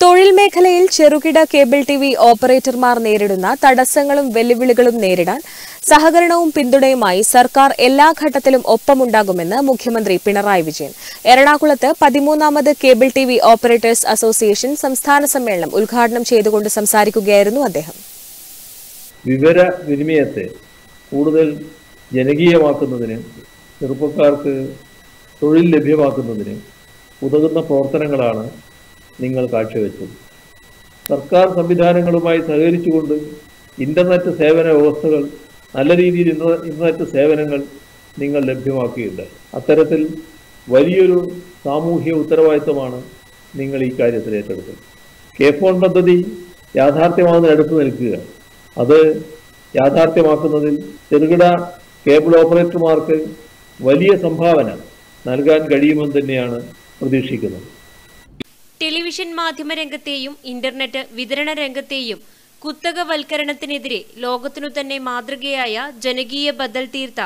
തൊഴിൽ മേഖലയിൽ ചെറുകിട കേബിൾ ടി വി ഓപ്പറേറ്റർമാർ നേരിടുന്ന തടസ്സങ്ങളും വെല്ലുവിളികളും നേരിടാൻ സഹകരണവും പിന്തുണയുമായി സർക്കാർ എല്ലാ ഘട്ടത്തിലും ഒപ്പമുണ്ടാകുമെന്ന് മുഖ്യമന്ത്രി പിണറായി വിജയൻ. എറണാകുളത്ത് പതിമൂന്നാമത് cable T V operators association സംസ്ഥാന സമ്മേളനം ഉദ്ഘാടനം ചെയ്തുകൊണ്ട് സംസാരിക്കുകയായിരുന്നു അദ്ദേഹം. വിവര വിനിമയത്തെ കൂടുതൽ ജനകീയമാക്കുന്നതിന് ചെറുപ്പക്കാർക്ക് തൊഴിൽ ലഭ്യമാക്കുന്നതിന് ഉതകുന്ന പ്രവർത്തനങ്ങളാണ് നിങ്ങൾ കാഴ്ചവെച്ചത് സർക്കാർ സംവിധാനങ്ങളുമായി സഹകരിച്ചുകൊണ്ട് ഇന്റർനെറ്റ് സേവന വ്യവസ്ഥകൾ നല്ല രീതിയിൽ ഇന്റർ- ഇന്റർനെറ്റ് സേവനങ്ങൾ നിങ്ങൾ ലഭ്യമാക്കിയിട്ടുണ്ട്. അത്തരത്തിൽ വലിയൊരു സാമൂഹ്യ ഉത്തരവാദിത്തമാണ് നിങ്ങൾ ഈ കാര്യത്തിൽ ഏറ്റെടുത്തത്. കെ ഫോൺ പദ്ധതി യാഥാർത്ഥ്യമാകുന്ന അടുത്ത് നിൽക്കുക. അത് യാഥാർത്ഥ്യമാക്കുന്നതിൽ ചെറുകിട കേബിൾ ഓപ്പറേറ്റർമാർക്ക് വലിയ സംഭാവന നൽകാൻ കഴിയുമെന്ന് തന്നെയാണ് പ്രതീക്ഷിക്കുന്നത്. ടെലിവിഷൻ മാധ്യമ രംഗത്തെയും ഇന്റർനെറ്റ് വിതരണ രംഗത്തെയും കുത്തകവൽക്കരണത്തിനെതിരെ ലോകത്തിനു തന്നെ മാതൃകയായ ജനകീയ ബദൽ തീർത്ത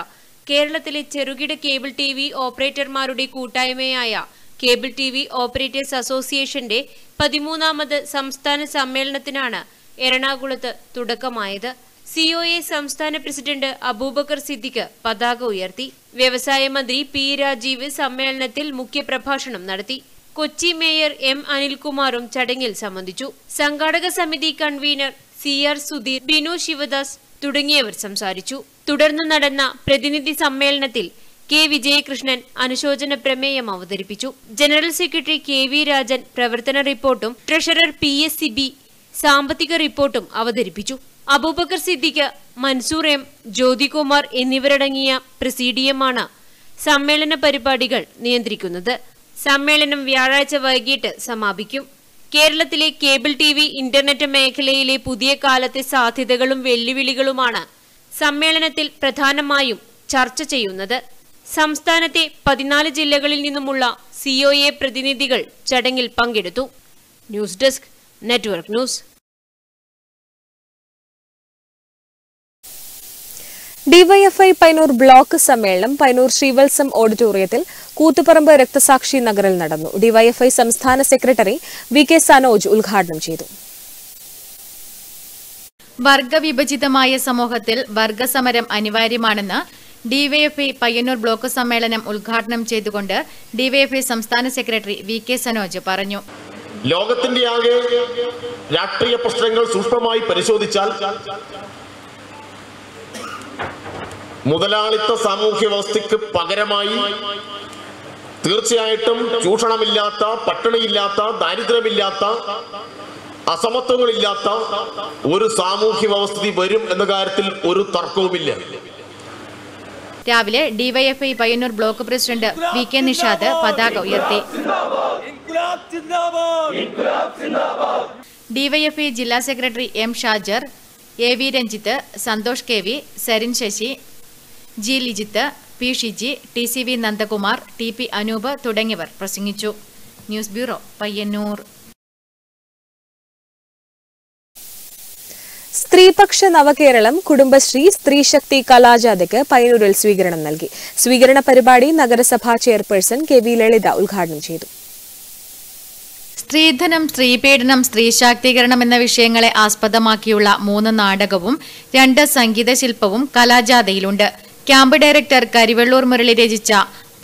കേരളത്തിലെ ചെറുകിട കേബിൾ ടി വി ഓപ്പറേറ്റർമാരുടെ കൂട്ടായ്മയായ കേബിൾ ടി വി ഓപ്പറേറ്റേഴ്സ് അസോസിയേഷന്റെ പതിമൂന്നാമത് സംസ്ഥാന സമ്മേളനത്തിനാണ് എറണാകുളത്ത് തുടക്കമായത്. സിഒഎ സംസ്ഥാന പ്രസിഡന്റ് അബൂബക്കർ സിദ്ദിഖ് പതാക ഉയർത്തി. വ്യവസായ മന്ത്രി പി രാജീവ് സമ്മേളനത്തിൽ മുഖ്യപ്രഭാഷണം നടത്തി. കൊച്ചി മേയർ എം അനിൽകുമാറും ചടങ്ങിൽ സംബന്ധിച്ചു. സംഘാടക സമിതി convener C R Sudheer Binu Sivadas തുടങ്ങിയവർ സംസാരിച്ചു. തുടർന്ന് നടന്ന പ്രതിനിധി സമ്മേളനത്തിൽ കെ വിജയകൃഷ്ണൻ അനുശോചന പ്രമേയം അവതരിപ്പിച്ചു. General secretary K V Rajan പ്രവർത്തന റിപ്പോർട്ടും treasurer P S C B സാമ്പത്തിക റിപ്പോർട്ടും അവതരിപ്പിച്ചു. അബൂബക്കർ സിദ്ദിഖ് മൻസൂർ എം ജ്യോതികുമാർ എന്നിവരടങ്ങിയ പ്രസീഡിയമാണ് സമ്മേളന പരിപാടികൾ നിയന്ത്രിക്കുന്നത്. സമ്മേളനം വ്യാഴാഴ്ച വൈകിട്ട് സമാപിക്കും. കേരളത്തിലെ കേബിൾ ടി വി ഇന്റർനെറ്റ് മേഖലയിലെ പുതിയ കാലത്തെ സാധ്യതകളും വെല്ലുവിളികളുമാണ് സമ്മേളനത്തിൽ പ്രധാനമായും ചർച്ച ചെയ്യുന്നത്. സംസ്ഥാനത്തെ പതിനാല് ജില്ലകളിൽ നിന്നുമുള്ള സിഒഎ പ്രതിനിധികൾ ചടങ്ങിൽ പങ്കെടുത്തു. News desk network news. DYFI Painur block സമ്മേളനം പൈനൂർ ശ്രീവത്സം ഓഡിറ്റോറിയത്തിൽ കൂത്തുപറമ്പ് രക്തസാക്ഷി നഗറിൽ നടന്നു. ഡിവൈഎഫ്ഐ സംസ്ഥാന സെക്രട്ടറി വി കെ സനോജ് ഉദ്ഘാടനം ചെയ്തു. വർഗവിഭജിതമായ സമൂഹത്തിൽ വർഗസമരം അനിവാര്യമാണെന്ന് ഡിവൈഎഫ്ഐ പയ്യന്നൂർ ബ്ലോക്ക് സമ്മേളനം ഉദ്ഘാടനം ചെയ്തുകൊണ്ട് ഡിവൈഎഫ്ഐ സംസ്ഥാന സെക്രട്ടറി വി കെ സനോജ് പറഞ്ഞു. ലോകത്തിന്റെ ആകെ രാഷ്ട്രീയ പ്രശ്നങ്ങൾ സൂക്ഷ്മമായി പരിശോധിച്ചാൽ മുതലാളിത്ത സാമൂഹ്യ വ്യവസ്ഥയ്ക്ക് പകരമായി തീർച്ചയായിട്ടും ചൂഷണമില്ലാത്ത പട്ടിണിയില്ലാത്ത ദാരിദ്ര്യമില്ലാത്ത അസമത്വങ്ങളില്ലാത്ത ഒരു സാമൂഹ്യ വ്യവസ്ഥിതി വരും എന്ന കാര്യത്തിൽ ഒരു തർക്കവുമില്ല. രാവിലെ DYFI Payyanur block president V K Nishad പതാക ഉയർത്തി. ഡിവൈഎഫ്ഐ ജില്ലാ secretary M Shajar A V Ranjith Santhosh K V Sarin Sasi G Lijith P Shiji T C V Nandakumar T P Anoop തുടങ്ങിയവർ പ്രസംഗിച്ചു. News bureau Payyanur. സ്ത്രീപക്ഷ നവകേരളം കുടുംബശ്രീ സ്ത്രീശക്തി കലാജാഥയ്ക്ക് പയ്യന്നൂരിൽ സ്വീകരണം നൽകി. സ്വീകരണ പരിപാടി നഗരസഭാ ചെയർപേഴ്സൺ കെ വി ലളിത ഉദ്ഘാടനം ചെയ്തു. സ്ത്രീധനം സ്ത്രീപീഡനം സ്ത്രീശാക്തീകരണം എന്ന വിഷയങ്ങളെ ആസ്പദമാക്കിയുള്ള മൂന്ന് നാടകവും രണ്ട് സംഗീത ശില്പവും കലാജാഥയിലുണ്ട്. ക്യാമ്പ് ഡയറക്ടർ കരിവെള്ളൂർ മുരളി രചിച്ച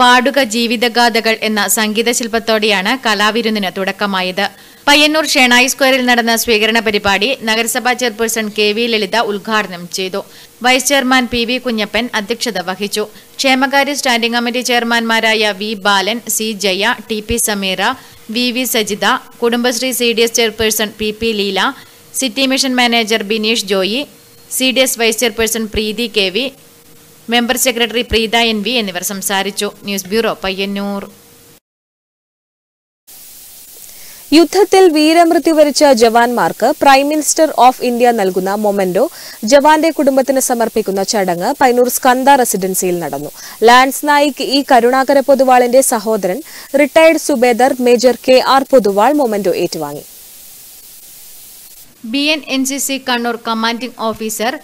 പാടുക ജീവിതഗാഥകൾ എന്ന സംഗീത ശില്പത്തോടെയാണ് കലാവിരുന്നിന് തുടക്കമായത്. പയ്യന്നൂർ ഷെണായി സ്ക്വയറിൽ നടന്ന സ്വീകരണ പരിപാടി നഗരസഭാ ചെയർപേഴ്സൺ കെ വി ലളിത ഉദ്ഘാടനം ചെയ്തു. Vice chairman P V Kunhappan അധ്യക്ഷത വഹിച്ചു. ക്ഷേമകാര്യ standing committee ചെയർമാൻമാരായ V Balan C Jaya T P Sameera V V Sajitha Kudumbashree C D S chairperson P P Leela city mission manager Bineesh Joy C D S vice chairperson Preethi K V member secretary Preetha N V എന്നിവർ സംസാരിച്ചു. News bureau Payyanur. യുദ്ധത്തിൽ വീരമൃത്യു വരിച്ച ജവാന്മാർക്ക് prime minister of India നൽകുന്ന memento ജവാന്റെ കുടുംബത്തിന് സമർപ്പിക്കുന്ന ചടങ്ങ് പൈനൂർ സ്കന്ദ റെസിഡൻസിയിൽ നടന്നു. ലാൻസ് നായിക് ഇ കരുണാകര പൊതുവാളിന്റെ സഹോദരൻ retired subedar major K R Poduval memento ഏറ്റുവാങ്ങി. B N N C C Kannur commanding officer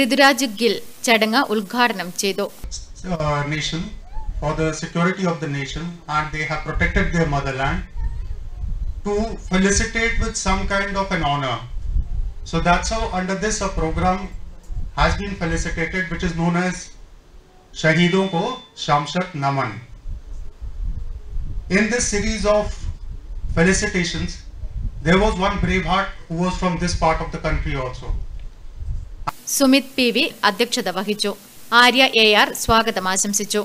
Rithuraj Gill. ചടങ്ങ് ഉദ്ഘാടനം ചെയ്തു uh, nation for the security of the nation and they have protected their motherland to felicitate with some kind of an honor. So that's how under this a program has been felicitated which is known as Shahidon Ko Shamshat Naman. In this series of felicitations, there was one brave heart who was from this part of the country also. Sumith P V അധ്യക്ഷത വഹിച്ചു. Arya A R സ്വാഗതം ആശംസിച്ചു.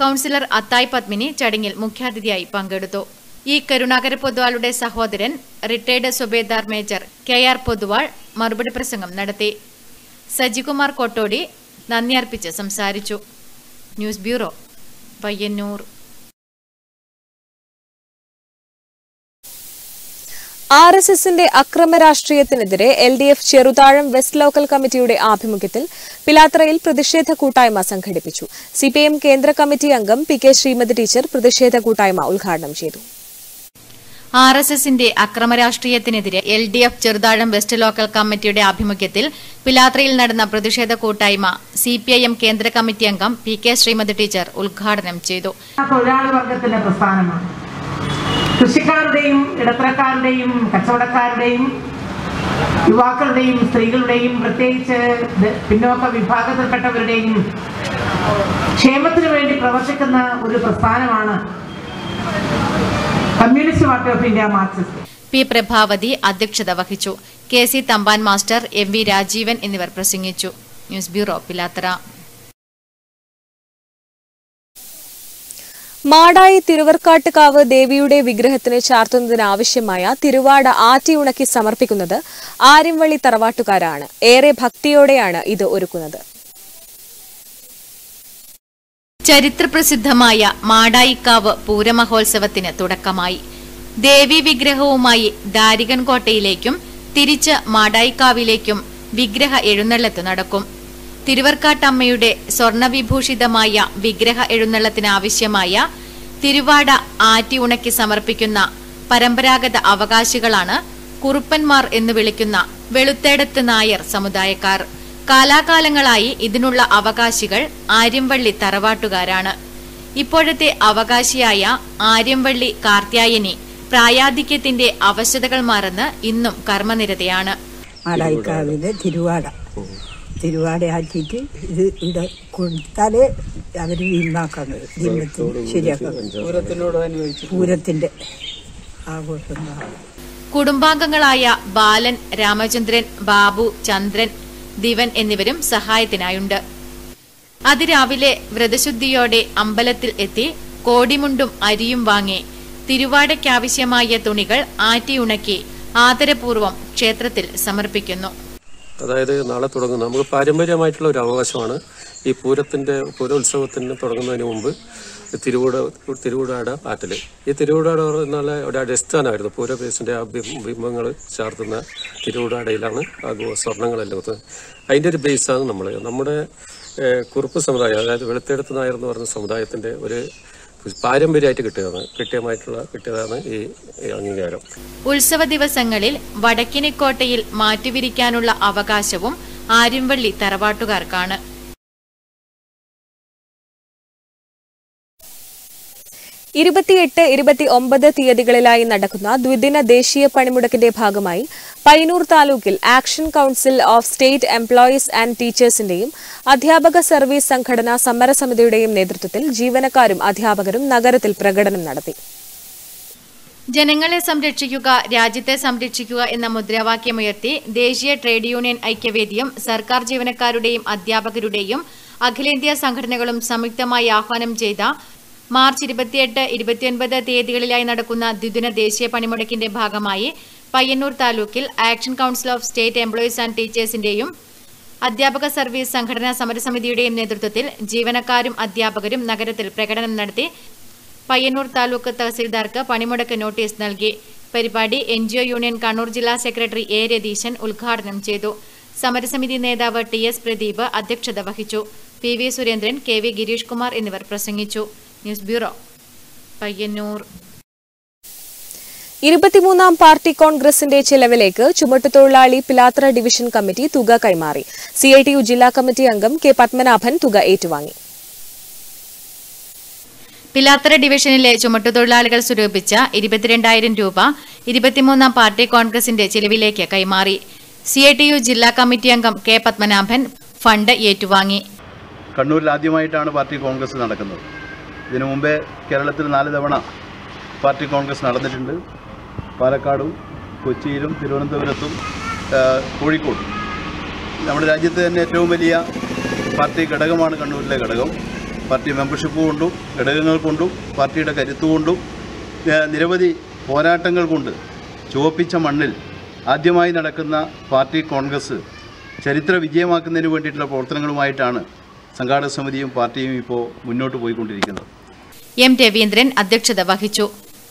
Councillor അത്തായ് Padmini ചടങ്ങിൽ മുഖ്യാതിഥിയായി പങ്കെടുത്തു. E Karunakara പൊതുവാളുടെ സഹോദരൻ retired subedar major K R Poduval മറുപടി പ്രസംഗം നടത്തി. സജികുമാർ കൊട്ടോടി നന്ദി അർപ്പിച്ച് സംസാരിച്ചു. News bureau Payyanur R S എസിന്റെ അക്രമ രാഷ്ട്രീയത്തിനെതിരെ L D F Cheruthazham west local committee ആഭിമുഖ്യത്തിൽ പിലാത്രയിൽ പ്രതിഷേധ കൂട്ടായ്മ സംഘടിപ്പിച്ചു. സിപിഐഎം കേന്ദ്ര കമ്മിറ്റി അംഗം പി കെ ശ്രീമതി ടീച്ചർ പ്രതിഷേധ കൂട്ടായ്മ ഉദ്ഘാടനം ചെയ്തു. ആർ എസ് എസിന്റെ അക്രമരാഷ്ട്രീയത്തിനെതിരെ L D F Cheruthazham west local കമ്മിറ്റിയുടെ ആഭിമുഖ്യത്തിൽ പിലാത്രയിൽ നടന്ന പ്രതിഷേധ കൂട്ടായ്മ സിപിഐഎം കേന്ദ്ര കമ്മിറ്റി അംഗം പി കെ ശ്രീമതി ടീച്ചർ ഉദ്ഘാടനം ചെയ്തു. തൊഴിലാളി വർഗത്തിന്റെ പ്രസ്ഥാനമാണ്. കൃഷിക്കാരുടെയും ഇടത്തരക്കാരുടെയും കച്ചവടക്കാരുടെയും യുവാക്കളുടെയും സ്ത്രീകളുടെയും പ്രത്യേകിച്ച് പിന്നോക്ക വിഭാഗത്തിൽപ്പെട്ടവരുടെയും ക്ഷേമത്തിനു വേണ്ടി പ്രവർത്തിക്കുന്ന ഒരു പ്രസ്ഥാനമാണ് communist party of India Marxist. P Prabhavathi അധ്യക്ഷത വഹിച്ചു. K C Thampan master M V Rajeevan എന്നിവർ പ്രസംഗിച്ചു. News bureau Pilathara. Madayi Thiruvarkattukavu ദേവിയുടെ വിഗ്രഹത്തിന് ചാർത്തുന്നതിനാവശ്യമായ തിരുവാട ആറ്റിയുണക്കി സമർപ്പിക്കുന്നത് ആര്യംവള്ളി തറവാട്ടുകാരാണ്. ഏറെ ഭക്തിയോടെയാണ് ഇത് ഒരുക്കുന്നത്. ചരിത്രപ്രസിദ്ധമായ മാടായിക്കാവ് പൂരമഹോത്സവത്തിന് തുടക്കമായി. ദേവി വിഗ്രഹവുമായി ദാരികൻകോട്ടയിലേക്കും തിരിച്ച് മാടായിക്കാവിലേക്കും വിഗ്രഹ എഴുന്നള്ളത്ത് നടക്കും. തിരുവർക്കാട്ടമ്മയുടെ സ്വർണവിഭൂഷിതമായ വിഗ്രഹ എഴുന്നള്ളത്തിനാവശ്യമായ തിരുവാട ആറ്റി ഉണക്കി സമർപ്പിക്കുന്ന പരമ്പരാഗത അവകാശികളാണ് കുറുപ്പന്മാർ എന്ന് വിളിക്കുന്ന വെളുത്തേടത്ത് നായർ സമുദായക്കാർ. കാലാകാലങ്ങളായി ഇതിനുള്ള അവകാശികൾ ആര്യംവള്ളി തറവാട്ടുകാരാണ്. ഇപ്പോഴത്തെ അവകാശിയായ ആര്യംവള്ളി കാർത്യായനി പ്രായാധിക്യത്തിന്റെ അവശതകൾ മറന്ന് ഇന്നും കർമ്മനിരതയാണ്. തിരുവാട. തിരുവാട ആക്കിയിട്ട് ഇത് ഇവിടെ കൊടുത്താലേ അവർ വീമാക്കുന്നത് ദീപത്തിന് ശരിയാക്കുന്നത് പൂരത്തിന്റെ ആഘോഷം കുടുംബാംഗങ്ങളായ ബാലൻ രാമചന്ദ്രൻ ബാബു ചന്ദ്രൻ ദിവൻ എന്നിവരും സഹായത്തിനായുണ്ട്. അതിരാവിലെ വ്രതശുദ്ധിയോടെ അമ്പലത്തിൽ എത്തി കോടിമുണ്ടും അരിയും വാങ്ങി തിരുവാടയ്ക്കാവശ്യമായ തുണികൾ ആറ്റിയുണക്കി ആദരപൂർവം ക്ഷേത്രത്തിൽ സമർപ്പിക്കുന്നു. അതായത് നാളെ തുടങ്ങുന്ന നമുക്ക് പാരമ്പര്യമായിട്ടുള്ള ഒരു അവകാശമാണ് ഈ പൂരത്തിന്റെ പൂരോത്സവത്തിന് തുടങ്ങുന്നതിന് മുമ്പ് തിരുവൂട തിരുവൂടാട ആറ്റൽ ഈ തിരുവൂടാട എന്നുള്ള ഒരു അടിസ്ഥാനമായിരുന്നു. പൂരപേസിന്റെ ആ ബിംബങ്ങൾ ചാർത്തുന്ന തിരുവൂടാടയിലാണ് ആ സ്വർണങ്ങളെല്ലാം ഒത്ത് അതിന്റെ ഒരു ബേസാണ് നമ്മൾ നമ്മുടെ കുറുപ്പ് സമുദായം അതായത് വെളുത്തെടുത്ത് നായർ എന്ന് പറഞ്ഞ സമുദായത്തിന്റെ ഒരു പാരമ്പര്യമായിട്ട് കിട്ടിയതാണ്. കിട്ടിയമായിട്ടുള്ള കിട്ടിയതാണ് ഈ അംഗീകാരം. ഉത്സവ ദിവസങ്ങളിൽ വടക്കിനിക്കോട്ടയിൽ മാറ്റിവിരിക്കാനുള്ള അവകാശവും ആര്യംവള്ളി തറവാട്ടുകാർക്കാണ്. ഇരുപത്തിയെട്ട് ഇരുപത്തി ഒമ്പത് തീയതികളിലായി നടക്കുന്ന ദ്വിദിന ദേശീയ പണിമുടക്കിന്റെ ഭാഗമായി പയ്യന്നൂർ താലൂക്കിൽ action council of state employees and ടീച്ചേഴ്സിന്റെയും അധ്യാപക സർവീസ് സംഘടനാ സമരസമിതിയുടെയും നേതൃത്വത്തിൽ ജീവനക്കാരും അധ്യാപകരും നഗരത്തിൽ പ്രകടനം നടത്തി. ജനങ്ങളെ സംരക്ഷിക്കുക രാജ്യത്തെ സംരക്ഷിക്കുക എന്ന മുദ്രാവാക്യമുയർത്തി ദേശീയ ട്രേഡ് യൂണിയൻ ഐക്യവേദിയും സർക്കാർ ജീവനക്കാരുടെയും അധ്യാപകരുടെയും അഖിലേന്ത്യാ സംഘടനകളും സംയുക്തമായി ആഹ്വാനം ചെയ്ത മാർച്ച് ഇരുപത്തിയെട്ട് ഇരുപത്തിയൊൻപത് തീയതികളിലായി നടക്കുന്ന ദ്വിദിന ദേശീയ പണിമുടക്കിന്റെ ഭാഗമായി പയ്യന്നൂർ താലൂക്കിൽ action council of state employees and ടീച്ചേഴ്സിന്റെയും അധ്യാപക സർവീസ് സംഘടനാ സമരസമിതിയുടെയും നേതൃത്വത്തിൽ ജീവനക്കാരും അധ്യാപകരും നഗരത്തിൽ പ്രകടനം നടത്തി പയ്യന്നൂർ താലൂക്ക് തഹസിൽദാർക്ക് പണിമുടക്ക് നോട്ടീസ് നൽകി. പരിപാടി എൻ യൂണിയൻ കണ്ണൂർ ജില്ലാ സെക്രട്ടറി എ രതീശൻ ഉദ്ഘാടനം ചെയ്തു. സമരസമിതി നേതാവ് ടി എസ് പ്രദീപ് അധ്യക്ഷത വഹിച്ചു. P V Surendran K V Girish Kumar എന്നിവർ പ്രസംഗിച്ചു. News bureau Payyanur. ഇരുപത്തിമൂന്നാം പാർട്ടി കോൺഗ്രസിന്റെ ചെലവിലേക്ക് ചുമട്ടുതൊഴിലാളി പിലാത്ര ഡിവിഷൻ കമ്മിറ്റി തുക കൈമാറി. സി ഐ ടി യു ജില്ലാ കമ്മിറ്റി അംഗം കെ പത്മനാഭൻ തുക ഏറ്റുവാങ്ങി. പിലാത്തറ ഡിവിഷനിലെ ചുമട്ടുതൊഴിലാളികൾ സ്വരൂപിച്ച ഇരുപത്തിരണ്ടായിരം രൂപ ഇരുപത്തിമൂന്നാം പാർട്ടി കോൺഗ്രസിന്റെ ചെലവിലേക്ക് കൈമാറി. സി ഐ ടി യു ജില്ലാ കമ്മിറ്റി അംഗം കെ പത്മനാഭൻ ഫണ്ട് ഏറ്റുവാങ്ങി. കണ്ണൂരിൽ ആദ്യമായിട്ടാണ് പാർട്ടി കോൺഗ്രസ് നടക്കുന്നത്. ഇതിനു മുമ്പേ കേരളത്തിൽ നാല് തവണ പാർട്ടി കോൺഗ്രസ് നടന്നിട്ടുണ്ട്. പാലക്കാടും കൊച്ചിയിലും തിരുവനന്തപുരത്തും കോഴിക്കോട്. നമ്മുടെ രാജ്യത്തെ തന്നെ ഏറ്റവും വലിയ പാർട്ടി ഘടകമാണ് കണ്ണൂരിലെ ഘടകം. പാർട്ടി മെമ്പർഷിപ്പ് കൊണ്ടും ഘടകങ്ങൾ കൊണ്ടും പാർട്ടിയുടെ കരുത്ത് കൊണ്ടും നിരവധി പോരാട്ടങ്ങൾ കൊണ്ട് ചുവപ്പിച്ച മണ്ണിൽ ആദ്യമായി നടക്കുന്ന പാർട്ടി കോൺഗ്രസ് ചരിത്ര വിജയമാക്കുന്നതിന് വേണ്ടിയിട്ടുള്ള പ്രവർത്തനങ്ങളുമായിട്ടാണ് സംഘാടക സമിതിയും പാർട്ടിയും ഇപ്പോൾ മുന്നോട്ട് പോയിക്കൊണ്ടിരിക്കുന്നത് എം രവീന്ദ്രൻ അധ്യക്ഷത വഹിച്ചു.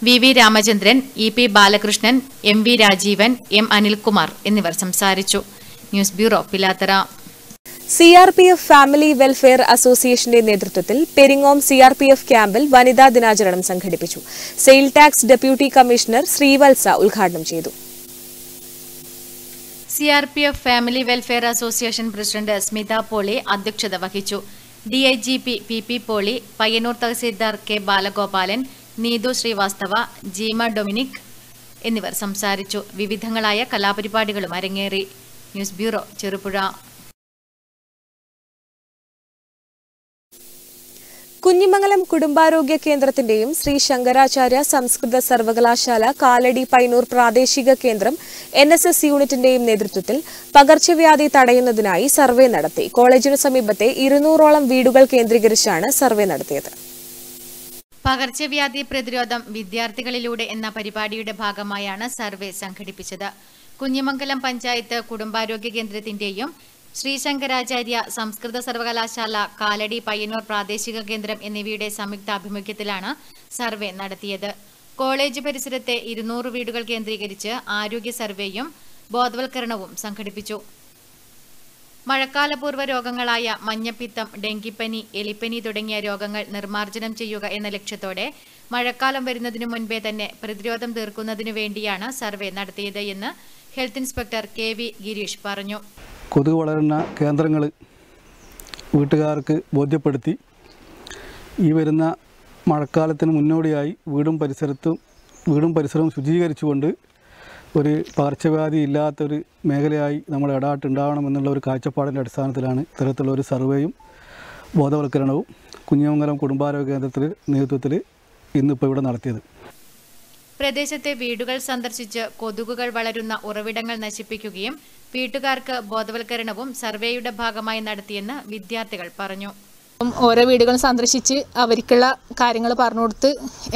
V V Ramachandran E P Balakrishnan M V Rajeevan M Anilkumar എന്നിവർ സംസാരിച്ചു. News bureau Pilathara. C R P F family welfare അസോസിയേഷന്റെ നേതൃത്വത്തിൽ Peringome C R P F ക്യാമ്പിൽ വനിതാ ദിനാചരണം സംഘടിപ്പിച്ചു. Sale tax deputy commissioner Srivatsa ഉദ്ഘാടനം ചെയ്തു. C R P F family welfare association president Smitha Poly അധ്യക്ഷത വഹിച്ചു. D I G P P P Poly Payyanur tahsildar K Balagopalan Neethu Srivastava Jeema Dominic എന്നിവർ സംസാരിച്ചു. വിവിധങ്ങളായ കലാപരിപാടികളും അരങ്ങേറി. News bureau Cherupuzha. കുഞ്ഞിമംഗലം കുടുംബാരോഗ്യ കേന്ദ്രത്തിന്റെയും ശ്രീ ശങ്കരാചാര്യ സംസ്കൃത സർവകലാശാല കാലടി പൈനൂർ പ്രാദേശിക കേന്ദ്രം എൻ എസ് എസ് യൂണിറ്റിന്റെയും നേതൃത്വത്തിൽ പകർച്ചവ്യാധി തടയുന്നതിനായി സർവേ നടത്തി. കോളേജിനു സമീപത്തെ ഇരുന്നൂറോളം വീടുകൾ കേന്ദ്രീകരിച്ചാണ് സർവേ നടത്തിയത്. പകർച്ചവ്യാധി പ്രതിരോധം വിദ്യാർത്ഥികളിലൂടെ എന്ന പരിപാടിയുടെ ഭാഗമായാണ് സർവേ സംഘടിപ്പിച്ചത്. കുഞ്ഞിമംഗലം പഞ്ചായത്ത് കുടുംബാരോഗ്യ കേന്ദ്രത്തിന്റെയും ശ്രീശങ്കരാചാര്യ സംസ്കൃത സർവകലാശാല കാലടി പയ്യന്നൂർ പ്രാദേശിക കേന്ദ്രം എന്നിവയുടെ സംയുക്താഭിമുഖ്യത്തിലാണ് സർവേ നടത്തിയത്. കോളേജ് പരിസരത്തെ ഇരുന്നൂറ് വീടുകൾ കേന്ദ്രീകരിച്ച് ആരോഗ്യ സർവേയും ബോധവൽക്കരണവും സംഘടിപ്പിച്ചു. മഴക്കാലപൂർവ രോഗങ്ങളായ മഞ്ഞപ്പിത്തം ഡെങ്കിപ്പനി എലിപ്പനി തുടങ്ങിയ രോഗങ്ങൾ നിർമ്മാർജനം ചെയ്യുക എന്ന ലക്ഷ്യത്തോടെ മഴക്കാലം വരുന്നതിനു മുൻപേ തന്നെ പ്രതിരോധം തീർക്കുന്നതിനു വേണ്ടിയാണ് സർവേ നടത്തിയത് എന്ന് health inspector K V Girish പറഞ്ഞു. കൊതുക് വളരുന്ന കേന്ദ്രങ്ങൾ വീട്ടുകാർക്ക് ബോധ്യപ്പെടുത്തി ഈ വരുന്ന മഴക്കാലത്തിന് മുന്നോടിയായി വീടും പരിസരത്തും വീടും പരിസരവും ശുചീകരിച്ചുകൊണ്ട് ഒരു പകർച്ചവ്യാധി ഇല്ലാത്തൊരു മേഖലയായി ഉണ്ടാവണം ഇടാട്ടുണ്ടാവണമെന്നുള്ള ഒരു കാഴ്ചപ്പാടിന്റെ അടിസ്ഥാനത്തിലാണ് ഇത്തരത്തിലുള്ള ഒരു സർവേയും ബോധവൽക്കരണവും കുഞ്ഞമംഗലം കുടുംബാരോഗ്യ കേന്ദ്രത്തിൽ നേതൃത്വത്തിൽ ഇന്നിപ്പോൾ ഇവിടെ നടത്തിയത്. പ്രദേശത്തെ വീടുകൾ സന്ദർശിച്ച് കൊതുകുകൾ വളരുന്ന ഉറവിടങ്ങൾ നശിപ്പിക്കുകയും വീട്ടുകാർക്ക് ബോധവൽക്കരണവും സർവേയുടെ ഭാഗമായി നടത്തിയെന്ന് വിദ്യാർത്ഥികൾ പറഞ്ഞു. ഓരോ വീടുകൾ സന്ദർശിച്ച് അവർക്കുള്ള കാര്യങ്ങൾ പറഞ്ഞു കൊടുത്ത്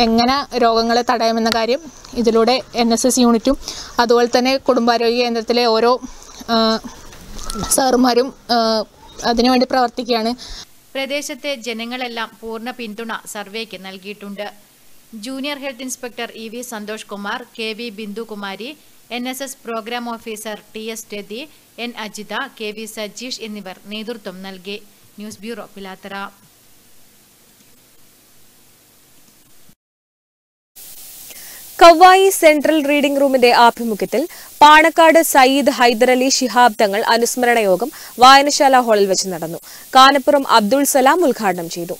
എങ്ങനെ രോഗങ്ങളെ തടയാമെന്ന കാര്യം ഇതിലൂടെ എൻ എസ് എസ് യൂണിറ്റും അതുപോലെ തന്നെ കുടുംബാരോഗ്യ കേന്ദ്രത്തിലെ ഓരോ സാറുമാരും അതിനുവേണ്ടി പ്രവർത്തിക്കുകയാണ്. പ്രദേശത്തെ ജനങ്ങളെല്ലാം പൂർണ പിന്തുണ സർവേക്ക് നൽകിയിട്ടുണ്ട്. Junior health inspector E V Santhosh Kumar K V Bindukumari N S S programme officer T S Rathi N Ajitha K V Sajeesh എന്നിവർ നേതൃത്വം നൽകി. News bureau Pilathara. Kavvayi central reading റൂമിന്റെ ആഭിമുഖ്യത്തിൽ പാണക്കാട് സയ്യിദ് ഹൈദരലി ശിഹാബ് തങ്ങൾ അനുസ്മരണ യോഗം വായനശാല ഹാളിൽ വെച്ച് നടന്നു. കാനപ്പുറം അബ്ദുൾ സലാം ഉദ്ഘാടനം ചെയ്തു.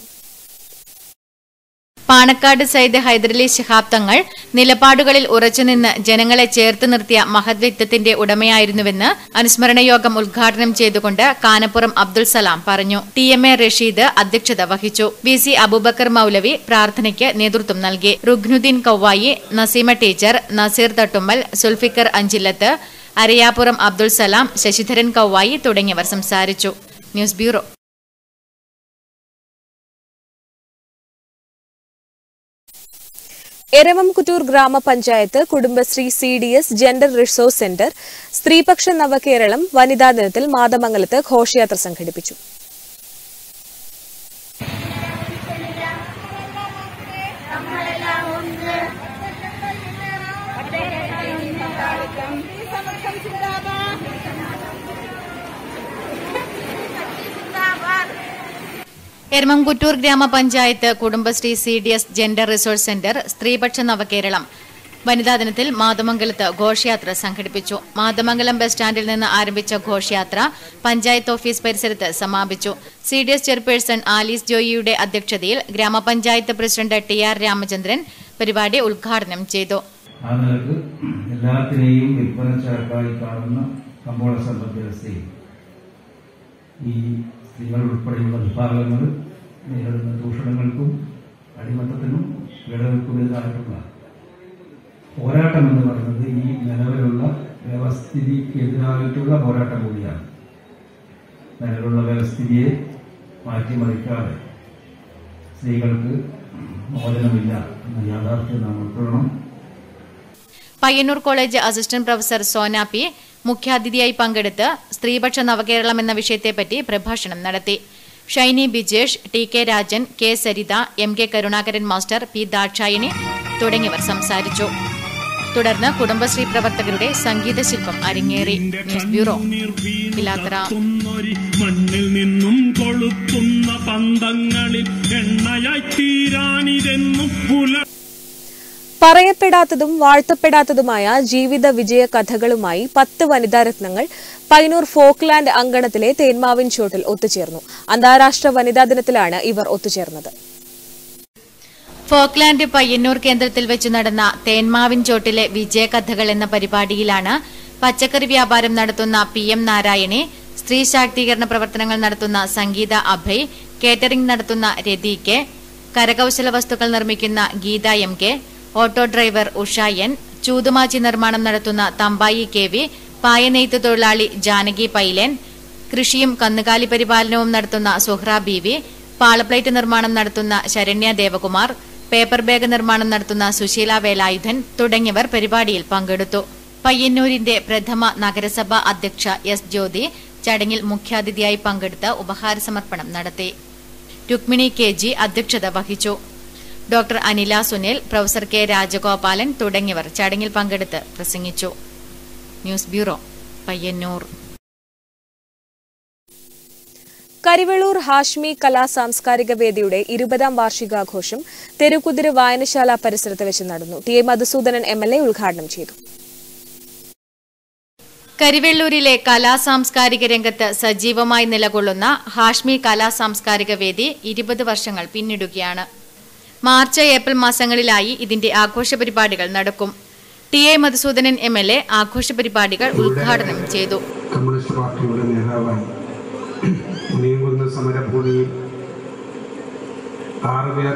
പാണക്കാട് സയ്യിദ് ഹൈദരലി ശിഹാബ് തങ്ങൾ നിലപാടുകളിൽ ഉറച്ചുനിന്ന് ജനങ്ങളെ ചേർത്ത് നിർത്തിയ മഹത് വ്യക്തിത്വത്തിന്റെ ഉടമയായിരുന്നുവെന്ന് അനുസ്മരണ യോഗം ഉദ്ഘാടനം ചെയ്തുകൊണ്ട് കാനപ്പുറം അബ്ദുൾ സലാം പറഞ്ഞു. ടി എം എ റഷീദ് അധ്യക്ഷത വഹിച്ചു. വി സി അബൂബക്കർ മൌലവി പ്രാർത്ഥനയ്ക്ക് നേതൃത്വം നൽകി. റുഗ്നുദ്ദീൻ കൌവായി നസീമ ടീച്ചർ നസീർ തട്ടുമ്മൽ സുൽഫിക്കർ അഞ്ചില്ലത്ത് അരയാപുറം അബ്ദുൾ സലാം ശശിധരൻ കൌവായി തുടങ്ങിയവർ സംസാരിച്ചു. ന്യൂസ് ബ്യൂറോ എരമംകുറ്റൂർ ഗ്രാമപഞ്ചായത്ത് Kudumbashree C D S gender resource centre സ്ത്രീപക്ഷ നവകേരളം വനിതാ ദിനത്തിൽ മാതമംഗലത്ത് ഘോഷയാത്ര സംഘടിപ്പിച്ചു. എരമംകുറ്റൂർ ഗ്രാമപഞ്ചായത്ത് Kudumbashree C D S gender resource centre സ്ത്രീപക്ഷ നവകേരളം. വനിതാ ദിനത്തിൽ മാതമംഗലത്ത് ഘോഷയാത്ര സംഘടിപ്പിച്ചു. മാതമംഗലം ബസ് സ്റ്റാൻഡിൽ നിന്ന് ആരംഭിച്ച ഘോഷയാത്ര പഞ്ചായത്ത് ഓഫീസ് പരിസരത്ത് സമാപിച്ചു. C D S chairperson Alice ജോയിയുടെ അധ്യക്ഷതയിൽ ഗ്രാമപഞ്ചായത്ത് പ്രസിഡന്റ് ടി ആർ രാമചന്ദ്രൻ പരിപാടി ഉദ്ഘാടനം ചെയ്തു. എല്ലാത്തിനെയും കാണുന്ന ഈ സ്ത്രീകൾ ഉൾപ്പെടെയുള്ള വിഭാഗങ്ങൾ നേരിടുന്ന ചൂഷണങ്ങൾക്കും അടിമത്തത്തിനും വിളവെടുക്കുന്നതിനായിട്ടുള്ള പോരാട്ടം എന്ന് പറയുന്നത് ഈ നിലവിലുള്ള വ്യവസ്ഥിതിക്കെതിരായിട്ടുള്ള പോരാട്ടം കൂടിയാണ്. നിലവിലുള്ള വ്യവസ്ഥിതിയെ മാറ്റിമറിക്കാതെ സ്ത്രീകൾക്ക് മോചനമില്ല എന്ന യാഥാർത്ഥ്യം നാം ഉൾക്കൊള്ളണം. Payyanur college assistant professor Sona P. മുഖ്യാതിഥിയായി പങ്കെടുത്ത് സ്ത്രീപക്ഷ നവകേരളം എന്ന വിഷയത്തെപ്പറ്റി പ്രഭാഷണം നടത്തി. Shiny Bijesh T K Rajan K Saritha M K Karunakaran master P Dakshayani തുടങ്ങിയവർ സംസാരിച്ചു. തുടർന്ന് കുടുംബശ്രീ പ്രവർത്തകരുടെ സംഗീത ശില്പം അരങ്ങേറി. ന്യൂസ് ബ്യൂറോ മണ്ണിൽ നിന്നും കൊളുത്തുന്ന പന്തങ്ങളിൽ എണ്ണയായി തീരാനിതെന്നും പുല പറയപ്പെടാത്തതും വാഴ്ത്തപ്പെടാത്തതുമായ ജീവിത വിജയ കഥകളുമായി പത്ത് വനിതാ രത്നങ്ങൾ പൈനൂർ ഫോക്ലാൻഡ് അങ്കണത്തിലെ തേന്മാവിൻ ചോട്ടിൽ ഒത്തുചേർന്നു. അന്താരാഷ്ട്ര വനിതാ ദിനത്തിലാണ് ഇവർ ഒത്തുചേർന്നത്. ഫോക്ലാൻഡ് പയ്യന്നൂർ കേന്ദ്രത്തിൽ വെച്ച് നടന്ന തേന്മാവിൻ ചോട്ടിലെ വിജയകഥകൾ എന്ന പരിപാടിയിലാണ് പച്ചക്കറി വ്യാപാരം നടത്തുന്ന പി എം നാരായണെ സ്ത്രീ ശാക്തീകരണ പ്രവർത്തനങ്ങൾ നടത്തുന്ന സംഗീത അഭയ് കേറ്ററിംഗ് നടത്തുന്ന രതി കെ കരകൌശല വസ്തുക്കൾ നിർമ്മിക്കുന്ന Geetha M K auto driver Ushayan N ചൂതുമാച്ചി നിർമ്മാണം നടത്തുന്ന തമ്പായി കെ വി പായനെയ്ത്ത് തൊഴിലാളി ജാനകി പൈലൻ കൃഷിയും കന്നുകാലി പരിപാലനവും നടത്തുന്ന സുഹ്ര ബി വി പാളപ്ലേറ്റ് നിർമ്മാണം നടത്തുന്ന ശരണ്യ ദേവകുമാർ പേപ്പർ ബാഗ് നിർമ്മാണം നടത്തുന്ന സുശീല വേലായുധൻ തുടങ്ങിയവർ പരിപാടിയിൽ പങ്കെടുത്തു. പയ്യന്നൂരിന്റെ പ്രഥമ നഗരസഭാ അധ്യക്ഷ എസ് ജ്യോതി ചടങ്ങിൽ മുഖ്യാതിഥിയായി പങ്കെടുത്ത് ഉപഹാര സമർപ്പണം നടത്തി. രുക്മിണി കെ ജി അധ്യക്ഷത വഹിച്ചു. Doctor Anila Sunil professor K Rajagopalan തുടങ്ങിയവർ ചടങ്ങിൽ പങ്കെടുത്ത് പ്രസംഗിച്ചു. News bureau Payyanur. Karivellur Hashmi കലാ സാംസ്കാരിക വേദിയുടെ ഇരുപതാം വാർഷികാഘോഷം തെരുക്കുതിര് വായനശാല പരിസരത്ത് വെച്ച് നടന്നു. T A Madhusoodanan M L A ഉദ്ഘാടനം ചെയ്തു. കരിവെള്ളൂരിലെ കലാ സാംസ്കാരിക രംഗത്ത് സജീവമായി നിലകൊള്ളുന്ന ഹാഷ്മി കലാ സാംസ്കാരിക വേദി ഇരുപത് വർഷങ്ങൾ പിന്നിടുകയാണ്. മാർച്ച് ഏപ്രിൽ മാസങ്ങളിലായി ഇതിന്റെ ആഘോഷ പരിപാടികൾ നടക്കും. T A Madhusoodanan M L A ആഘോഷ പരിപാടികൾ ഉദ്ഘാടനം ചെയ്തു. കമ്മ്യൂണിസ്റ്റ് പാർട്ടിയുടെ നേതാവായി നീങ്ങുന്ന സമരഭൂമിയിൽ ആറുപേർ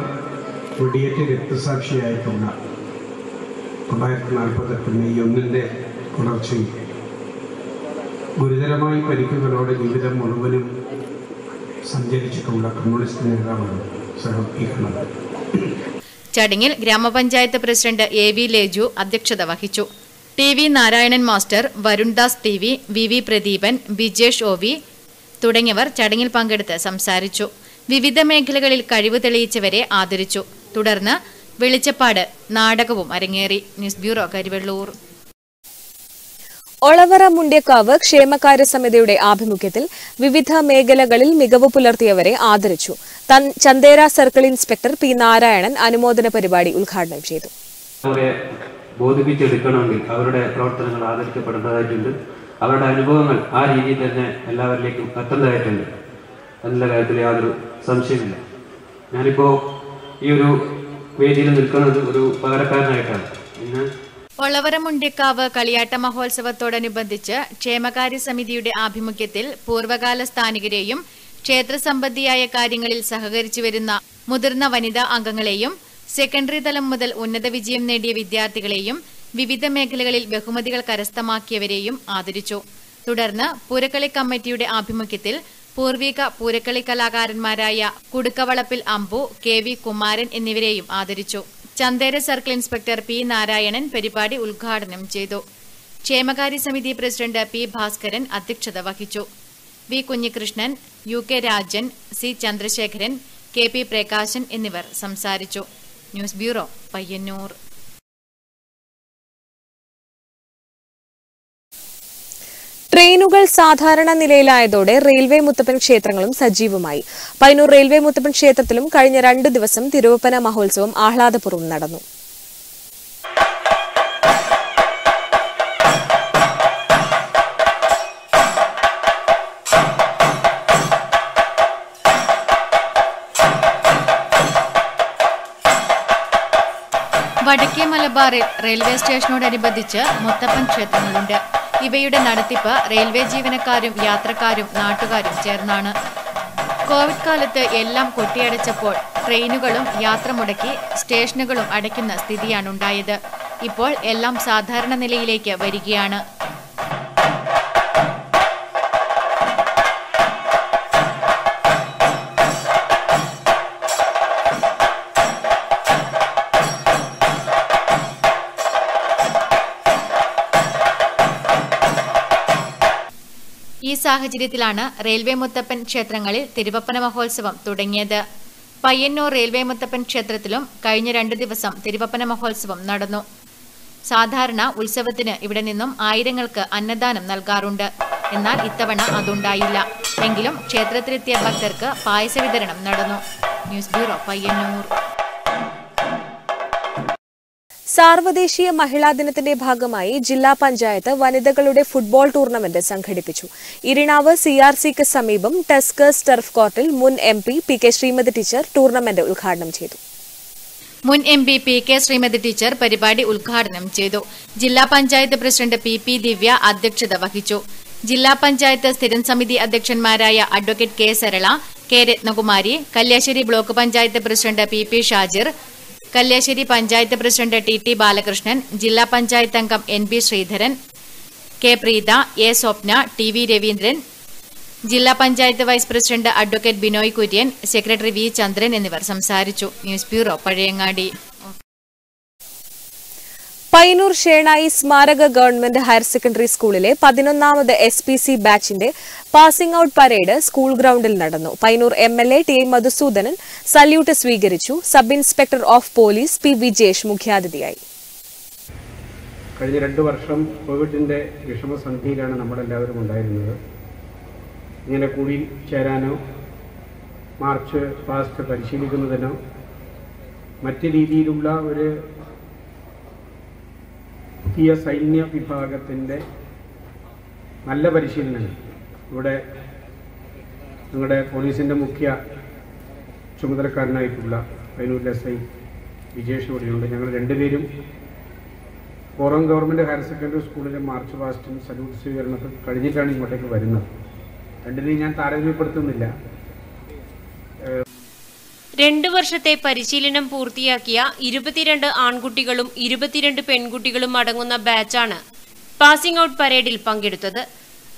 വെടിയേറ്റ് രക്തസാക്ഷിയായിട്ടുള്ള തൊള്ളായിരത്തി നാൽപ്പത്തെട്ട് മെയ് ഒന്നിന്റെ പുലർച്ചയിൽ ഗുരുതരമായി പരിക്കുകളോടെ ജീവിതം മുഴുവനും സഞ്ചരിച്ചിട്ടുള്ള കമ്മ്യൂണിസ്റ്റ് നേതാവാണ് സഹീകരണം ചടങ്ങിൽ ഗ്രാമപഞ്ചായത്ത് പ്രസിഡന്റ് എ വി ലേജു അധ്യക്ഷത വഹിച്ചു. T V Narayanan master Varundas T V V V Pradeepan Bijesh O V തുടങ്ങിയവർ ചടങ്ങിൽ പങ്കെടുത്ത് സംസാരിച്ചു. വിവിധ മേഖലകളിൽ കഴിവ് തെളിയിച്ചവരെ ആദരിച്ചു. തുടർന്ന് വെളിച്ചപ്പാട് നാടകവും അരങ്ങേറി. News bureau Karivellur. Olavara Mundekkavu ക്ഷേമകാര്യ സമിതിയുടെ ആഭിമുഖ്യത്തിൽ വിവിധ മേഖലകളിൽ മികവ് പുലർത്തിയവരെ ആദരിച്ചു. Chanthera circle inspector P Narayanan അനുമോദന പരിപാടി ഉദ്ഘാടനം ചെയ്തു. അവരെ ബോധിപ്പിച്ചെടുക്കണമെങ്കിൽ അവരുടെ പ്രവർത്തനങ്ങൾ ആദരിക്കപ്പെടേണ്ടതായിട്ടുണ്ട് അവരുടെ അനുഭവങ്ങൾ ആ രീതിയിൽ തന്നെ എല്ലാവരിലേക്കും എത്തേണ്ടതായിട്ടുണ്ട്. എന്നുള്ള കാര്യത്തിൽ യാതൊരു സംശയമില്ല ഞാനിപ്പോൾ ഈ ഒരു വേദിയിൽ നിൽക്കുന്നത് ഒരു പകരക്കാരനായിട്ടാണ്. ഇന്ന് ഒളവരം മുണ്ടിക്കാവ് കളിയാട്ട മഹോത്സവത്തോടനുബന്ധിച്ച് ക്ഷേമകാര്യ സമിതിയുടെ ആഭിമുഖ്യത്തിൽ പൂർവകാല സ്ഥാനികരെയും ക്ഷേത്ര സംബന്ധിയായ കാര്യങ്ങളിൽ സഹകരിച്ചു വരുന്ന മുതിർന്ന വനിതാ അംഗങ്ങളെയും സെക്കൻഡറി തലം മുതൽ ഉന്നത വിജയം നേടിയ വിദ്യാർത്ഥികളെയും വിവിധ മേഖലകളിൽ ബഹുമതികൾ കരസ്ഥമാക്കിയവരെയും ആദരിച്ചു. തുടർന്ന് പൂരക്കളി കമ്മിറ്റിയുടെ ആഭിമുഖ്യത്തിൽ പൂർവിക പൂരക്കളി കലാകാരന്മാരായ കുടുക്കവളപ്പിൽ അമ്പു കെ വി കുമാരൻ എന്നിവരെയും ആദരിച്ചു. Chanthera circle inspector P Narayanan പരിപാടി ഉദ്ഘാടനം ചെയ്തു. ക്ഷേമകാര്യ സമിതി പ്രസിഡന്റ് പി ഭാസ്കരൻ അധ്യക്ഷത വഹിച്ചു. V Kunhikrishnan U K Rajan C Chandrasekharan K P Prakashan എന്നിവർ സംസാരിച്ചു. News bureau Payyanur. ട്രെയിനുകൾ സാധാരണ നിലയിലായതോടെ റെയിൽവേ മുത്തപ്പൻ ക്ഷേത്രങ്ങളും സജീവമായി. പയ്യന്നൂർ റെയിൽവേ മുത്തപ്പൻ ക്ഷേത്രത്തിലും കഴിഞ്ഞ രണ്ടു ദിവസം തിരുവപ്പന മഹോത്സവം ആഹ്ലാദപൂർവം നടന്നു. വടക്കേ മലബാറിൽ റെയിൽവേ സ്റ്റേഷനോടനുബന്ധിച്ച് മുത്തപ്പൻ ക്ഷേത്രങ്ങളുണ്ട്. ഇവയുടെ നടത്തിപ്പ് റെയിൽവേ ജീവനക്കാരും യാത്രക്കാരും നാട്ടുകാരും ചേർന്നാണ്. കോവിഡ് കാലത്ത് എല്ലാം കൊട്ടിയടച്ചപ്പോൾ ട്രെയിനുകളും യാത്ര മുടക്കി സ്റ്റേഷനുകളും അടയ്ക്കുന്ന സ്ഥിതിയാണുണ്ടായത്. ഇപ്പോൾ എല്ലാം സാധാരണ നിലയിലേക്ക് വരികയാണ്. ഈ സാഹചര്യത്തിലാണ് റെയിൽവേ മുത്തപ്പൻ ക്ഷേത്രങ്ങളിൽ തിരുവപ്പന മഹോത്സവം തുടങ്ങിയത്. പയ്യന്നൂർ റെയിൽവേ മുത്തപ്പൻ ക്ഷേത്രത്തിലും കഴിഞ്ഞ രണ്ട് ദിവസം തിരുവപ്പന മഹോത്സവം നടന്നു. സാധാരണ ഉത്സവത്തിന് ഇവിടെ നിന്നും ആയിരങ്ങൾക്ക് അന്നദാനം നൽകാറുണ്ട്. എന്നാൽ ഇത്തവണ അതുണ്ടായില്ല. എങ്കിലും ക്ഷേത്രത്തിലെത്തിയ ഭക്തർക്ക് പായസ വിതരണം നടന്നു. News bureau Payyanur. സാർവദേശീയ മഹിളാ ദിനത്തിന്റെ ഭാഗമായി ജില്ലാ പഞ്ചായത്ത് വനിതകളുടെ ഫുട്ബോൾ ടൂർണമെന്റ് സംഘടിപ്പിച്ചു. ഇരിണാവ് സിആർസിക്ക് ആർ സിക്ക് സമീപം ടെസ്കേഴ്സ് ടർഫ് കോർട്ടിൽ മുൻ M P P K Sreemathi teacher tournament ഉദ്ഘാടനം ചെയ്തു. മുൻ M P P K Sreemathi teacher പരിപാടി ഉദ്ഘാടനം ചെയ്തു. ജില്ലാ panchayat president P P Divya അധ്യക്ഷത വഹിച്ചു. ജില്ലാ പഞ്ചായത്ത് സ്ഥിരം സമിതി അധ്യക്ഷന്മാരായ advocate K Sarala K Rathnakumari Kalliasseri block panchayat president P P Shajir Kalliasseri panchayat president T T Balakrishnan ജില്ലാ പഞ്ചായത്ത് അംഗം N B Sreedharan K Preetha A Swapna T V Raveendran ജില്ലാ panchayat vice president advocate Binoy Kurian secretary V Chandran എന്നിവർ സംസാരിച്ചു. News bureau Pazhayangadi. Payyanur Shenoy സ്മാരക government higher secondary സ്കൂളിലെ പതിനൊന്നാമത് S P C ബാച്ചിന്റെ passing out parade school ഗ്രൌണ്ടിൽ നടന്നു. Payyanur M L A T Madhusoodanan salute സ്വീകരിച്ചു. Sub inspector of police P Vijesh മുഖ്യാതിഥിയായി. കഴിഞ്ഞ രണ്ട് വർഷം കോവിഡിന്റെ വിഷമസന്ധിയിലാണ് നമ്മളെല്ലാവരും ഉണ്ടായിരുന്നത്. ഇങ്ങനെ കൂടി ചേരാനോ മാർച്ച് പാസ്റ്റ് പരിശീലിക്കുന്നതിനോ മറ്റ് രീതിയിലുള്ള ഒരു പുതിയ സൈന്യ വിഭാഗത്തിന്റെ നല്ല പരിശീലനങ്ങൾ ഇവിടെ നിങ്ങളുടെ പോലീസിന്റെ മുഖ്യ ചുമതലക്കാരനായിട്ടുള്ള പൈനൂർ എസ് ഐ വിജേഷ് ഇവിടെയുണ്ട്. ഞങ്ങൾ രണ്ടുപേരും കോറം ഗവൺമെന്റ് ഹയർ സെക്കൻഡറി സ്കൂളിലെ മാർച്ച് പാസ്റ്റും സല്യൂട്ട് സ്വീകരണമൊക്കെ കഴിഞ്ഞിട്ടാണ് ഇങ്ങോട്ടേക്ക് വരുന്നത്. രണ്ടിനെയും ഞാൻ താരതമ്യപ്പെടുത്തുന്നില്ല. രണ്ടു വർഷത്തെ പരിശീലനം പൂർത്തിയാക്കിയ ഇരുപത്തിരണ്ട് ആൺകുട്ടികളും ഇരുപത്തിരണ്ട് പെൺകുട്ടികളും അടങ്ങുന്ന ബാച്ചാണ് പാസിംഗ് ഔട്ട് പരേഡിൽ പങ്കെടുത്തത്.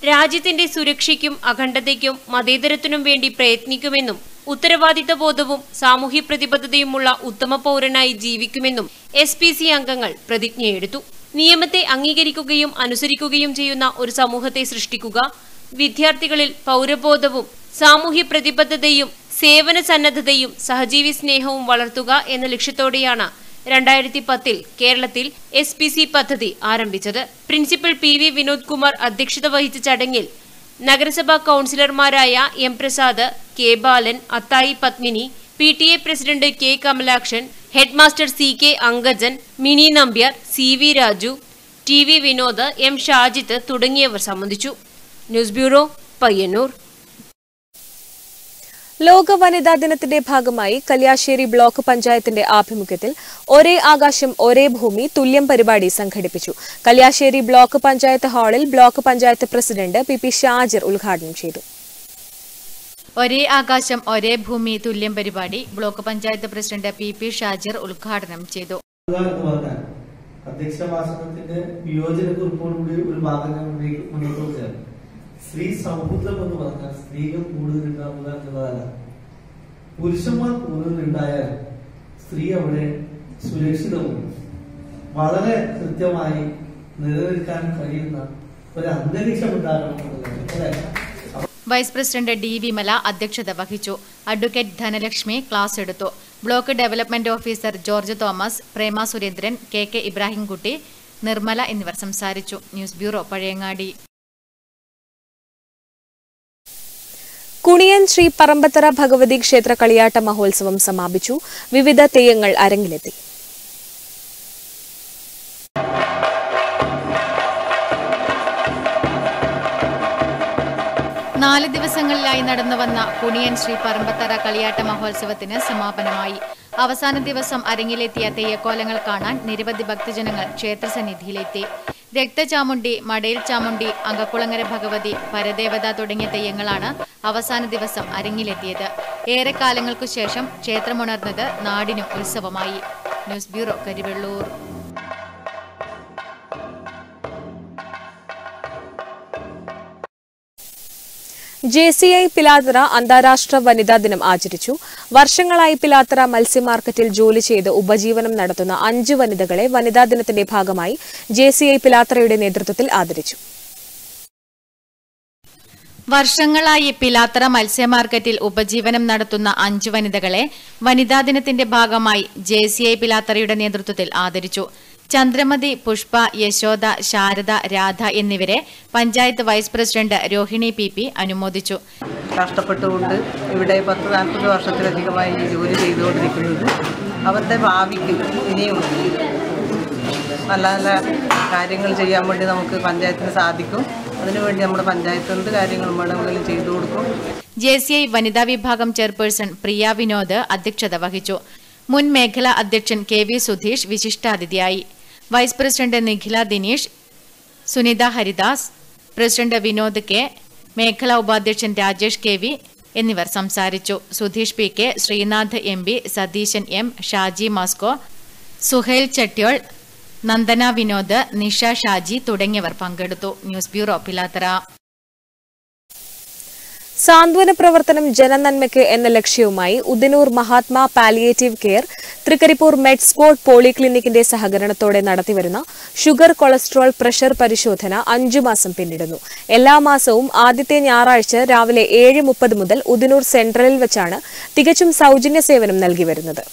രാജ്യത്തിന്റെ സുരക്ഷയ്ക്കും അഖണ്ഡതയ്ക്കും മതേതരത്തിനും വേണ്ടി പ്രയത്നിക്കുമെന്നും ഉത്തരവാദിത്ത ബോധവും സാമൂഹ്യ പ്രതിബദ്ധതയുമുള്ള ഉത്തമ പൗരനായി ജീവിക്കുമെന്നും എസ് പി സി അംഗങ്ങൾ പ്രതിജ്ഞയെടുത്തു. നിയമത്തെ അംഗീകരിക്കുകയും അനുസരിക്കുകയും ചെയ്യുന്ന ഒരു സമൂഹത്തെ സൃഷ്ടിക്കുക വിദ്യാർത്ഥികളിൽ പൗരബോധവും സാമൂഹ്യ പ്രതിബദ്ധതയും സേവന സന്നദ്ധതയും സഹജീവി സ്നേഹവും വളർത്തുക എന്ന ലക്ഷ്യത്തോടെയാണ് രണ്ടായിരത്തി പത്തിൽ കേരളത്തിൽ എസ് പി സി പദ്ധതി ആരംഭിച്ചത്. Principal P V Vinod Kumar അധ്യക്ഷത വഹിച്ച ചടങ്ങിൽ നഗരസഭാ കൌൺസിലർമാരായ M Prasad K Balan Athayi Padmini P T A president K Kamalakshan headmaster C K Ankajan Mini Nambiar C V Raju T V Vinod M Shajith തുടങ്ങിയവർ സംബന്ധിച്ചു. News bureau Payyanur. ലോക വനിതാ ദിനത്തിന്റെ ഭാഗമായി കല്യാശ്ശേരി ബ്ലോക്ക് പഞ്ചായത്തിന്റെ ആഭിമുഖ്യത്തിൽ ഒരേ ആകാശം ഒരേ ഭൂമി തുല്യം പരിപാടി സംഘടിപ്പിച്ചു. കല്യാശ്ശേരി ബ്ലോക്ക് പഞ്ചായത്ത് ഹാളിൽ block panchayat president P P Shajir ഉദ്ഘാടനം ചെയ്തു. ഒരേ ആകാശം ഒരേ ഭൂമി തുല്യം പരിപാടി block panchayat president P P Shajir ഉദ്ഘാടനം ചെയ്തു. അധ്യക്ഷ ഭാഷണത്തിന്റെ വിയോജനക്കുറിപ്പോടുകൂടി ഒരു ഭാഗം മുന്നോട്ട് വെച്ചാൽ സ്ത്രീ സൗഹൃദം എന്ന് പറഞ്ഞാൽ സ്ത്രീകൾ കൂടുതൽ ഉണ്ടാവുക എന്നുള്ളതല്ല. പുരുഷന്മാർ കൂടുതൽ ഉണ്ടായാൽ സ്ത്രീ അവിടെ സുരക്ഷിതവും വളരെ കൃത്യമായി നിലനിൽക്കാൻ കഴിയുന്ന ഒരു അന്തരീക്ഷം ഉണ്ടാകണം വൈസ് പ്രസിഡന്റ് ഡി വിമല അധ്യക്ഷത വഹിച്ചു. അഡ്വക്കേറ്റ് ധനലക്ഷ്മി ക്ലാസ് എടുത്തു. Block development officer George Thomas Prema Surendran K K Ibrahimkutty Nirmala എന്നിവർ സംസാരിച്ചു. News bureau Pazhayangadi. Kuniyan Sree Parambathara Bhagavathi ക്ഷേത്ര കളിയാട്ട മഹോത്സവം സമാപിച്ചു. വിവിധ തെയ്യങ്ങൾ അരങ്ങിലെത്തി. നാല് ദിവസങ്ങളിലായി നടന്നു വന്ന കുണിയൻ ശ്രീ പറമ്പത്തറ കളിയാട്ട മഹോത്സവത്തിന് സമാപനമായി. അവസാന ദിവസം അരങ്ങിലെത്തിയ തെയ്യക്കോലങ്ങൾ കാണാൻ നിരവധി ഭക്തജനങ്ങൾ ക്ഷേത്രസന്നിധിയിലെത്തി. രക്തചാമുണ്ടി മടയിൽ ചാമുണ്ടി അങ്കക്കുളങ്ങര ഭഗവതി പരദേവത തുടങ്ങിയ തെയ്യങ്ങളാണ് അവസാന ദിവസം അരങ്ങിലെത്തിയത്. ഏറെ കാലങ്ങൾക്കു ശേഷം ക്ഷേത്രമുണർന്നത് നാടിനും ഉത്സവമായി. News bureau Karivellur. J C I Pilathara അന്താരാഷ്ട്ര വനിതാ ദിനം ആചരിച്ചു. വർഷങ്ങളായി പിലാത്തറ മത്സ്യ മാർക്കറ്റിൽ ജോലി ചെയ്ത് ഉപജീവനം നടത്തുന്ന അഞ്ച് വനിതകളെ വനിതാ ദിനത്തിന്റെ ഭാഗമായി ജെ സി ഐ പിലാത്തറയുടെ നേതൃത്വത്തിൽ ആദരിച്ചു. വർഷങ്ങളായി പിലാത്തറ മത്സ്യ മാർക്കറ്റിൽ ഉപജീവനം നടത്തുന്ന അഞ്ച് വനിതകളെ വനിതാ ദിനത്തിന്റെ ഭാഗമായി ജെ സി ഐ പിലാത്തറയുടെ നേതൃത്വത്തിൽ ആദരിച്ചു. ചന്ദ്രമതി പുഷ്പ യശോദ ശാരദ രാധ എന്നിവരെ panchayat vice president Rohini P P അനുമോദിച്ചു. കഷ്ടപ്പെട്ടുകൊണ്ട് ഇവിടെ പത്ത് നാൽപ്പത് വർഷത്തിലധികമായി ജോലി ചെയ്തുകൊണ്ടിരിക്കുന്നത് അവരുടെ ഭാവിക്ക് ഇനിയും നല്ല നല്ല കാര്യങ്ങൾ ചെയ്യാൻ വേണ്ടി നമുക്ക് പഞ്ചായത്തിന് സാധിക്കും. അതിനുവേണ്ടി നമ്മുടെ പഞ്ചായത്ത് എന്ത് കാര്യങ്ങളും വേണമെങ്കിലും ചെയ്തു കൊടുക്കും. ജെ സി ഐ വനിതാ വിഭാഗം ചെയർപേഴ്സൺ പ്രിയ വിനോദ് അധ്യക്ഷത വഹിച്ചു. മുൻ മേഖലാ അധ്യക്ഷൻ K V Sudheesh വിശിഷ്ടാതിഥിയായി. Vice president Nikhila Dineesh Sunitha Haridas president Vinod K മേഖലാ ഉപാധ്യക്ഷൻ രാജേഷ് കെ വി എന്നിവർ സംസാരിച്ചു. Sudheesh P K Sreenath M P Satheesan M Shaji Moscow Suhail Chattyol Nandana Vinod Nisha Shaji തുടങ്ങിയവർ പങ്കെടുത്തു. News bureau Pilathara. സാന്ത്വന പ്രവർത്തനം ജനനന്മയ്ക്ക് എന്ന ലക്ഷ്യവുമായി Udinur Mahatma palliative care Trikaripur Medsport പോളിക്ലിനിക്കിന്റെ സഹകരണത്തോടെ നടത്തിവരുന്ന ഷുഗർ കൊളസ്ട്രോൾ പ്രഷർ പരിശോധന അഞ്ചു മാസം പിന്നിടുന്നു. എല്ലാ മാസവും ആദ്യത്തെ ഞായറാഴ്ച രാവിലെ ഏഴ് മുപ്പത് മുതൽ ഉദിനൂർ സെൻട്രലിൽ വെച്ചാണ് തികച്ചും സൌജന്യ സേവനം നൽകി വരുന്നത്.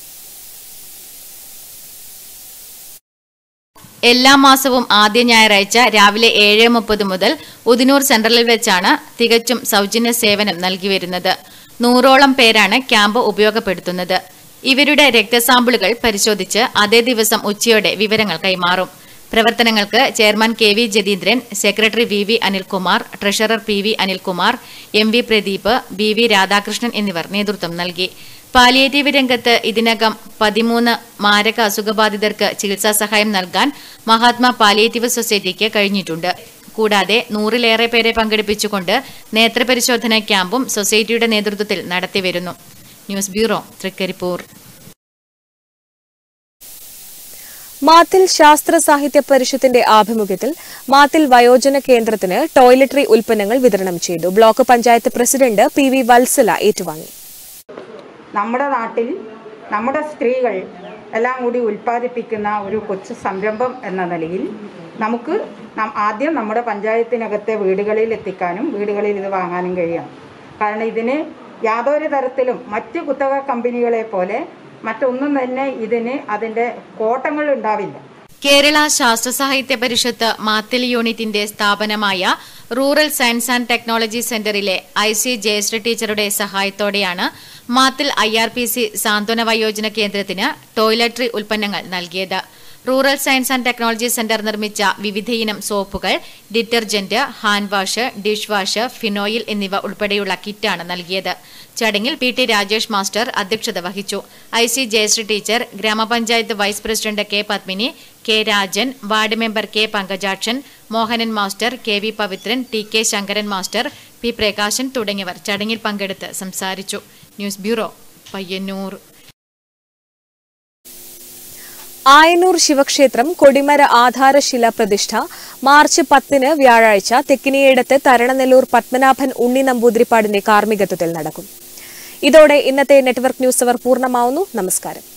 എല്ലാ മാസവും ആദ്യ ഞായറാഴ്ച രാവിലെ ഏഴ് മുപ്പത് മുതൽ ഉദിനൂർ സെൻട്രലിൽ വെച്ചാണ് തികച്ചും സൗജന്യ സേവനം നൽകി വരുന്നത്. നൂറോളം പേരാണ് ക്യാമ്പ് ഉപയോഗപ്പെടുത്തുന്നത്. ഇവരുടെ രക്തസാമ്പിളുകൾ പരിശോധിച്ച് അതേ ദിവസം ഉച്ചയോടെ വിവരങ്ങൾ കൈമാറും. പ്രവർത്തനങ്ങൾക്ക് chairman K V Jatheendran secretary V V Anilkumar treasurer P V Anilkumar M V Pradeep B V Radhakrishnan എന്നിവർ നേതൃത്വം നൽകി. പാലിയേറ്റീവ് രംഗത്ത് ഇതിനകം പതിമൂന്ന് മാരക അസുഖബാധിതർക്ക് ചികിത്സാ സഹായം നൽകാൻ മഹാത്മാ പാലിയേറ്റീവ് സൊസൈറ്റിക്ക് കഴിഞ്ഞിട്ടുണ്ട്. കൂടാതെ നൂറിലേറെ പേരെ പങ്കെടുപ്പിച്ചുകൊണ്ട് നേത്രപരിശോധന ക്യാമ്പും സൊസൈറ്റിയുടെ നേതൃത്വത്തിൽ നടത്തിവരുന്നു. News bureau Trikaripur. മാത്തിൽ ശാസ്ത്ര സാഹിത്യ പരിഷത്തിന്റെ ആഭിമുഖ്യത്തിൽ മാത്തിൽ വയോജന കേന്ദ്രത്തിന് ടോയ്ലറ്ററി ഉൽപ്പന്നങ്ങൾ വിതരണം ചെയ്തു. Block panchayat president P V Vatsala ഏറ്റുവാങ്ങി. നമ്മുടെ നാട്ടിൽ നമ്മുടെ സ്ത്രീകൾ എല്ലാം കൂടി ഉൽപ്പാദിപ്പിക്കുന്ന ഒരു കൊച്ചു സംരംഭം എന്ന നിലയിൽ നമുക്ക് ആദ്യം നമ്മുടെ പഞ്ചായത്തിനകത്തെ വീടുകളിൽ എത്തിക്കാനും വീടുകളിൽ ഇത് വാങ്ങാനും കഴിയണം. കാരണം ഇതിന് യാതൊരു തരത്തിലും മറ്റ് കുത്തക കമ്പനികളെ പോലെ മറ്റൊന്നും തന്നെ ഇതിന് അതിന്റെ കോട്ടങ്ങൾ ഉണ്ടാവില്ല കേരള ശാസ്ത്ര സാഹിത്യ പരിഷത്ത് മാത്തിൽ യൂണിറ്റിന്റെ സ്ഥാപനമായ റൂറൽ സയൻസ് ആൻഡ് ടെക്നോളജി സെന്ററിലെ ഐ സി ജയശ്രീ ടീച്ചറുടെ സഹായത്തോടെയാണ് Mathil I R P C സാന്ത്വന വയോജന കേന്ദ്രത്തിന് ടോയ്ലറ്ററി ഉൽപ്പന്നങ്ങൾ നൽകിയത്. Rural science and technology centre നിർമ്മിച്ച വിവിധയിനം സോപ്പുകൾ detergent hand wash dish wash phenyl എന്നിവ ഉൾപ്പെടെയുള്ള കിറ്റാണ് നൽകിയത്. ചടങ്ങിൽ പി ടി രാജേഷ് മാസ്റ്റർ അധ്യക്ഷത വഹിച്ചു. I C Jayashree teacher grama panchayat vice president K Padmini K Rajan ward member K Pankajakshan Mohanan master K V Pavithran T K Sankaran master P Prakashan തുടങ്ങിയവർ ചടങ്ങിൽ പങ്കെടുത്ത് സംസാരിച്ചു. News bureau Payyanur. ആയന്നൂർ ശിവക്ഷേത്രം കൊടിമര ആധാരശില പ്രതിഷ്ഠ. March പത്തിന് വ്യാഴാഴ്ച തെക്കിനിയേടത്ത് തരണനെല്ലൂർ പത്മനാഭൻ ഉണ്ണി നമ്പൂതിരിപ്പാടിന്റെ കാർമ്മികത്വത്തിൽ നടക്കും. ഇതോടെ ഇന്നത്തെ നെറ്റ്വർക്ക് ന്യൂസ് അവർ പൂർണമാവുന്നു. നമസ്കാരം.